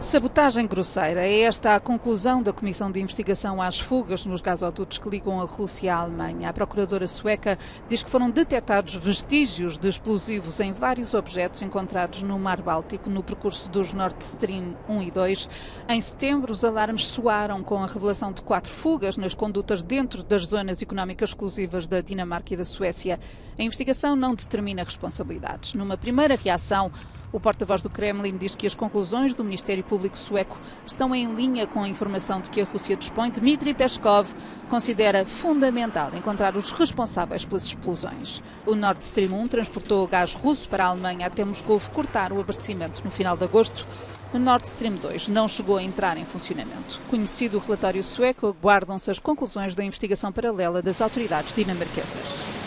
Sabotagem grosseira. É esta a conclusão da Comissão de Investigação às fugas nos gasodutos que ligam a Rússia à Alemanha. A procuradora sueca diz que foram detectados vestígios de explosivos em vários objetos encontrados no Mar Báltico no percurso dos Nord Stream 1 e 2. Em setembro, os alarmes soaram com a revelação de quatro fugas nas condutas dentro das zonas económicas exclusivas da Dinamarca e da Suécia. A investigação não determina responsabilidades. Numa primeira reação, o porta-voz do Kremlin diz que as conclusões do Ministério Público sueco estão em linha com a informação de que a Rússia dispõe. Dmitry Peskov considera fundamental encontrar os responsáveis pelas explosões. O Nord Stream 1 transportou gás russo para a Alemanha até Moscou cortar o abastecimento no final de agosto. O Nord Stream 2 não chegou a entrar em funcionamento. Conhecido o relatório sueco, guardam-se as conclusões da investigação paralela das autoridades dinamarquesas.